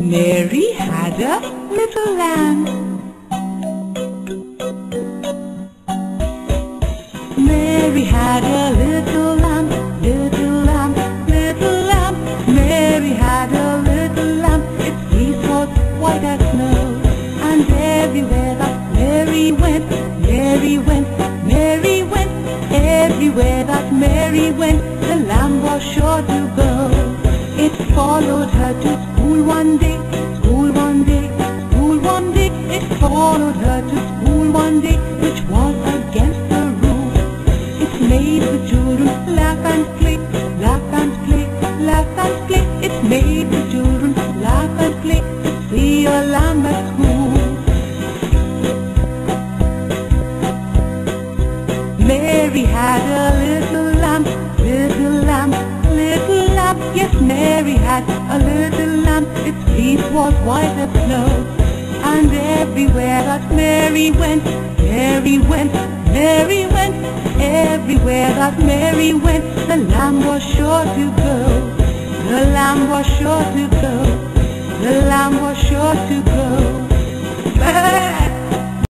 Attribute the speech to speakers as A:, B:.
A: Mary had a little lamb. Mary had a little lamb, little lamb, little lamb. Mary had a little lamb. Its fleece was white as snow. And everywhere that Mary went, Mary went, Mary went. Everywhere that Mary went, the lamb was sure to go. It followed her to school one day, school one day, school one day. It followed her to school one day, which was against the rules. It made the children laugh and play, laugh and play, laugh and play. It made the children laugh and play to see a lamb at school. Mary had a little lamb, little lamb, little lamb. Yes, Mary had a little Its fleece was white as snow. And everywhere that Mary went, Mary went, Mary went. Everywhere that Mary went, the lamb was sure to go. The lamb was sure to go. The lamb was sure to go.